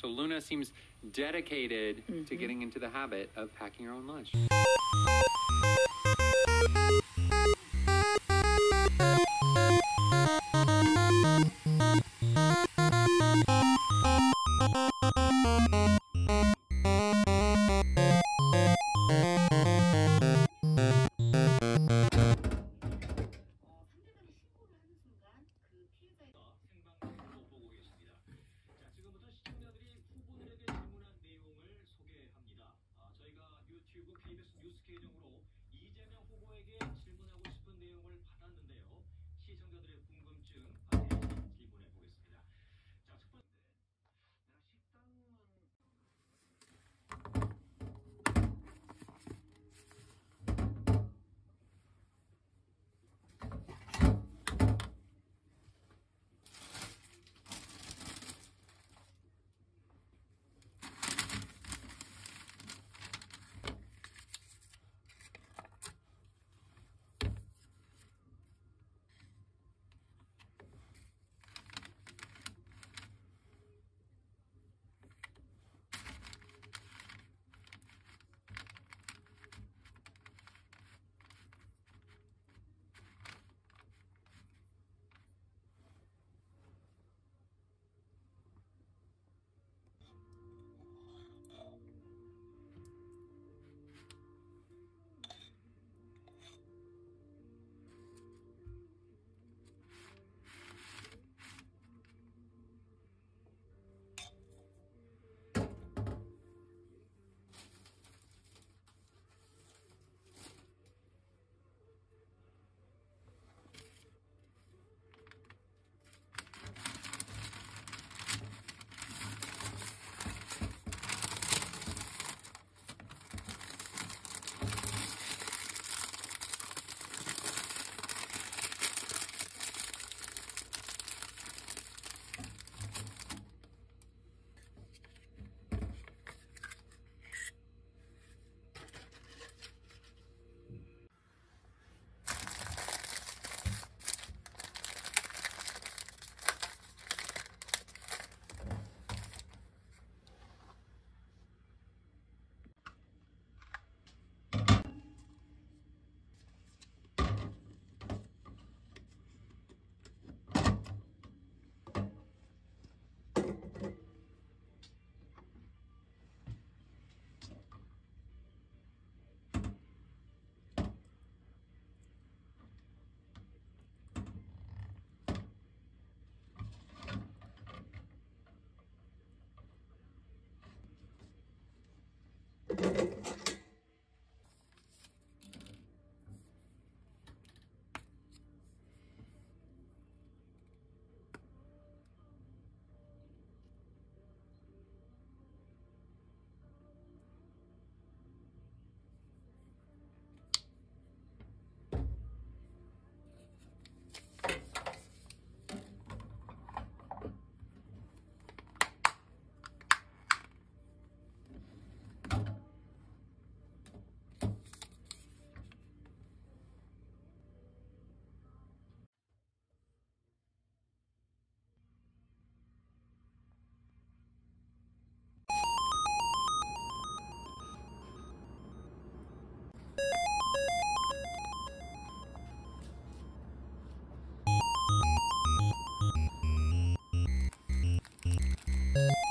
So Luna seems dedicated to mm-hmm. getting into the habit of packing her own lunch. 계정으로 이재명 후보에게 질문하고 싶은 내용을 받았는데요. 시청자들의 궁금증 you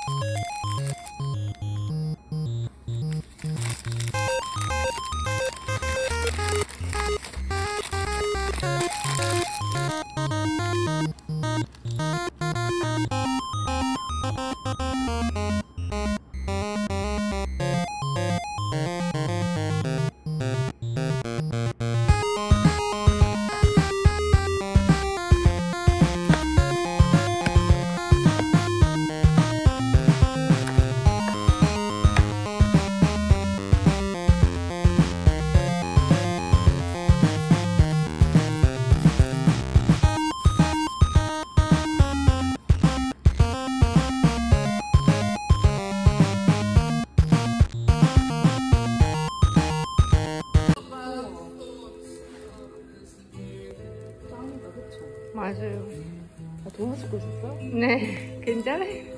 맞아요. 아, 찍고 있었어? 네, 괜찮아요.